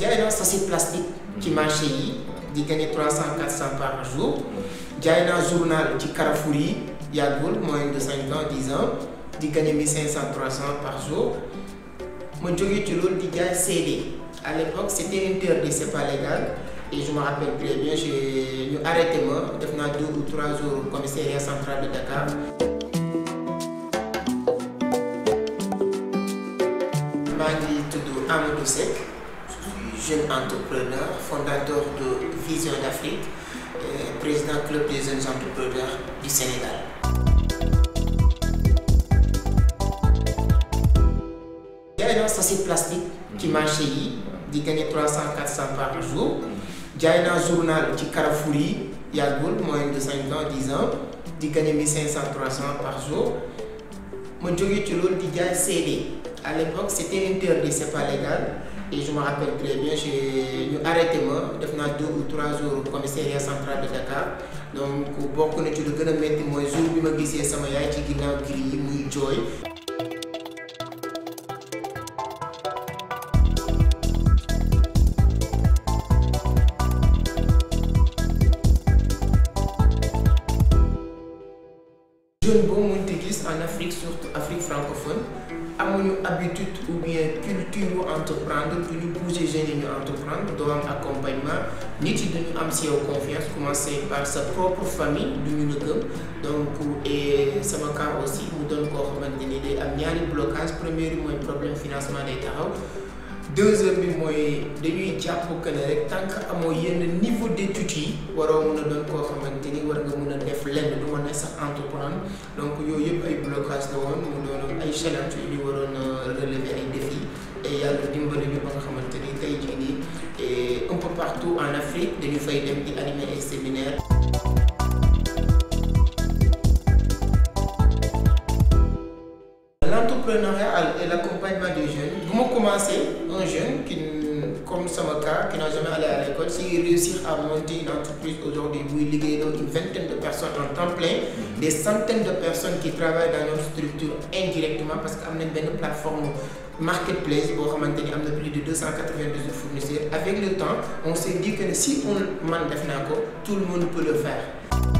jaay naa sachet plastique ci marché yi di gagné 300 400 par jour. Jaay naa journal ci Carrefour yi yàggul moins de 5 ans 10 ans di gagné 1500 300 par jour. Ma jógee ci loolu di jaay CD à l'époque c'était interdit c'est pas légal. Et je me rappelle très bien j'ai arrêté ma def naa deux ou trois jours au commissariat central de Dakar. Je suis jeune entrepreneur fondateur de Vision d'Afrique président club des jeunes entrepreneurs du Sénégal. jaay naa sachet plastique ci marché yi di gagné 300 400 par jour. Jaay naa journal ci Carrefour yi yàggul moins de 5 ans 10 ans di gagné 1500 300 par jour. Ma jógee ci loolu di jaay CD à l'époque c'était interdit c'est pas légal et je me rappelle très bien j'ai arrêté def naa deux ou trois jours au commissariat central de Dakar. Donc na ci lu gën a métti mooy jour bi ma gisee sama yaay ci ginnaaw giri yi muy jooy. Jeune boo mënti gis en Afrique surtout Afrique francophone amuñu habitude ou bien culture entreprendre du ñu bouger jeunes yi ñu entreprendre doo accompagnement. Nit yi duñu am confiance commencer par sa propre famille du ñu donc et sama cas aussi mu doon koo xamante ni day am ñaari blocage. Premier bi mooy problème financement day deuxième bi mooy dañuy jàpp que ne rek tant que amoo yenn niveau d'études yi waroo mën a doon ni war nga mën a def lenn du ma ne sax entreprendre donc yooyu yëpp ay blocage la woon mu doonoon ay challenge yu ñu waroon relever ay défis et yàlla dimbali ñu ba nga xamante ni tey jii nii et un peu partout en Afrique dañu fay dem di animer ay séminaires. L'entrepreneuriat et l'accompagnement des jeunes bu ma commencé un jeune qui comme sama cas qui n'a jamais allé à l'école si réussir à monter une entreprise aujourd'hui buy liggéeyloo une vingtaine de personnes en temps plein des centaines de personnes qui travaillent dans notre structure indirectement parce que am nañ benn plateforme marketplace boo xamante plus de 298 fournisseurs. Avec le temps on s'est dit que si on man def tout le monde peut le faire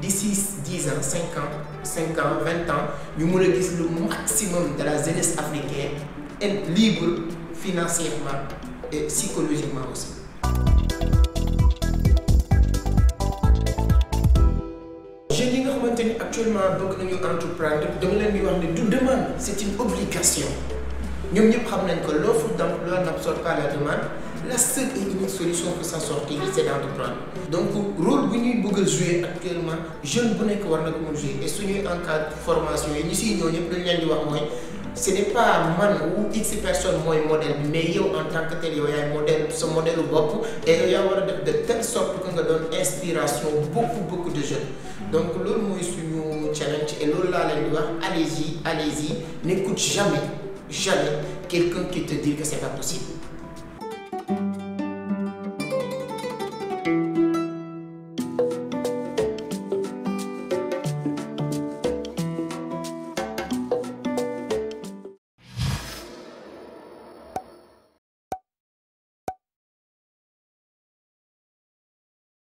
d'ici dix ans cinq ans cinq ans vingt ans ñu mën gis le maximum de la jeunesse africaine être libre financièrement et psychologiquement aussi. actuellement bëgg nañu entreprendre dama leen di wax ne du demande c'est une obligation ñoom ñëpp xam nañ que l'offre d'emploi n'absorbe pas la demande. La seule et unique solution pour s'en sortir c'est d'entreprendre. Donc rôle bu ñuy bëgg jouer actuellement jeune bu nekk war na ko mën jouer. Et formation leen di wax mooy ce n'est pas man ou x personne mooy modèle mais en tant que tel yow yaay modèle sa modèle bopp et yaa war a de telle sorte que nga doon inspiration beaucoup beaucoup de jeunes. Donc loolu mooy suñu challenge et loolu laa leen allez-y allez-y n'écoute jamais jamais quelqu'un qui te dit que c'est pas possible